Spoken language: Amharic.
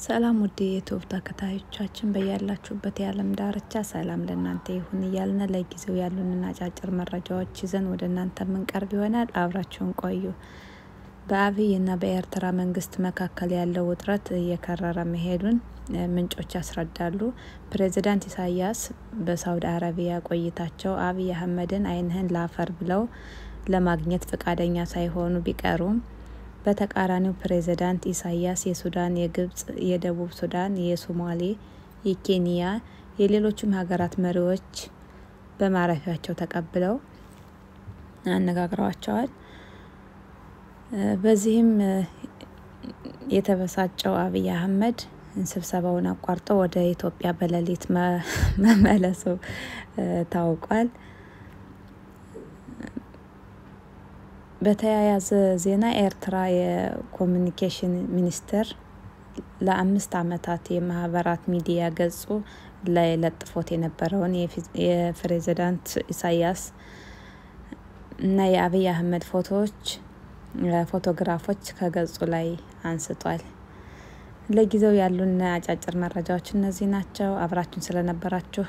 ሰላም ውድ የዩቱብ ተከታዮቻችን በያላችሁበት የዓለም ዳርቻ ሰላም ለእናንተ ይሁን እያልን ለጊዜው ያሉንን አጫጭር መረጃዎች ይዘን ወደ እናንተ የምንቀርብ ይሆናል። አብራችሁን ቆዩ። በአብይ እና በኤርትራ መንግስት መካከል ያለው ውጥረት እየከረረ መሄዱን ምንጮች ያስረዳሉ። ፕሬዚዳንት ኢሳያስ በሳውዲ አረቢያ ቆይታቸው አብይ አህመድን ዓይንህን ላፈር ብለው ለማግኘት ፈቃደኛ ሳይሆኑ ቢቀሩም በተቃራኒው ፕሬዚዳንት ኢሳያስ የሱዳን፣ የግብጽ፣ የደቡብ ሱዳን፣ የሶማሌ፣ የኬንያ፣ የሌሎችም ሀገራት መሪዎች በማረፊያቸው ተቀብለው አነጋግረዋቸዋል። በዚህም የተበሳጨው አብይ አህመድ ስብሰባውን አቋርጦ ወደ ኢትዮጵያ በሌሊት መመለሱ ታውቋል። በተያያዘ ዜና ኤርትራ የኮሚኒኬሽን ሚኒስቴር ለአምስት ዓመታት የማህበራት ሚዲያ ገጹ ላይ ለጥፎት የነበረውን የፕሬዚዳንት ኢሳያስ እና የአብይ አህመድ ፎቶዎች ፎቶግራፎች ከገጹ ላይ አንስቷል። ለጊዜው ያሉን አጫጭር መረጃዎች እነዚህ ናቸው። አብራችሁን ስለነበራችሁ